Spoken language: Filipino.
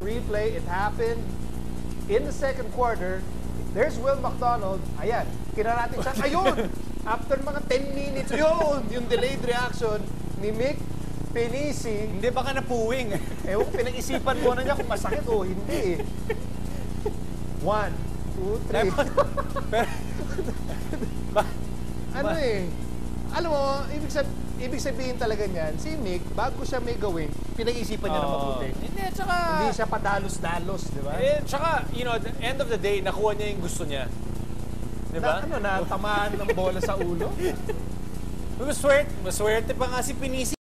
replay, it happened in the second quarter. There's Will McDonald. Ayan, kinarating siya. Ayun! After mga 10 minutes, yun! Yung delayed reaction ni Mick Penisi. Hindi baka napuwing. Ewan ko, pinag-isipan mo na niya kung masakit o hindi eh. One, two, three. Pero, ano eh, alam mo, ibig, sab ibig sabihin talaga niyan, si Mick, bago siya may gawin, pinag-isipan niya na mabuti. Hindi, tsaka... Hindi siya padalos-dalos, di ba? Eh, tsaka, you know, at the end of the day, nakuha niya yung gusto niya. Di Na, ba? ano, natamaan ng bola sa ulo? Maswerte, maswerte pa nga si Pinisi.